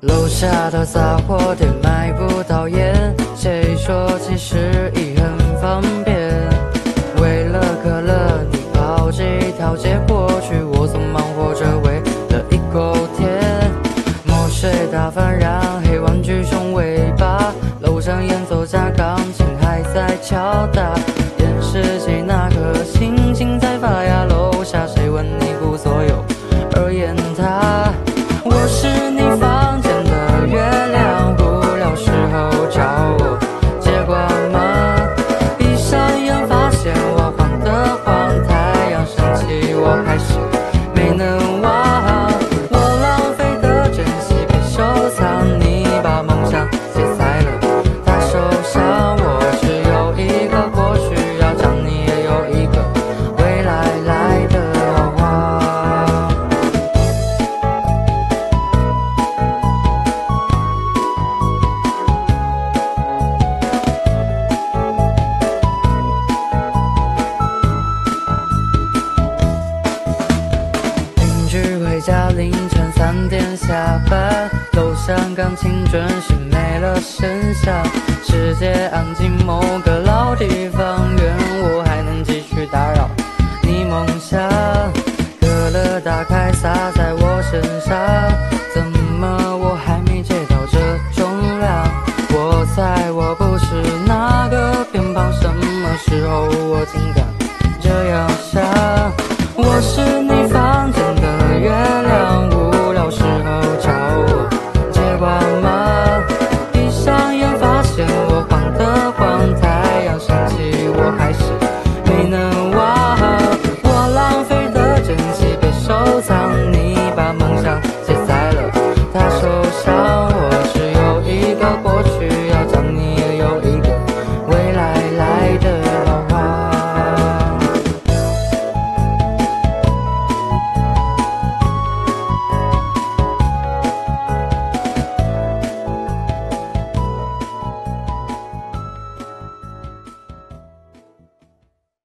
楼下的杂货店买不到烟，谁说其实已很方便？为了可乐，你跑几条街过去，我匆忙活着为了一口甜。墨水打翻让黑玩具熊尾巴，楼上演奏家钢琴还在敲打，电视机那颗星星在发芽，楼下谁问你顾所有而言他？我是你房间的月亮，无聊时候找我接管吗？闭上眼发现我晃的晃，太阳升起我还是家凌晨三点下班，楼上钢琴准时没了声响，世界安静某个老地方，愿我还能继续打扰你梦想。可乐打开洒在我身上，怎么我还没戒掉这重量？我猜我不是那个偏旁，什么时候我竟敢？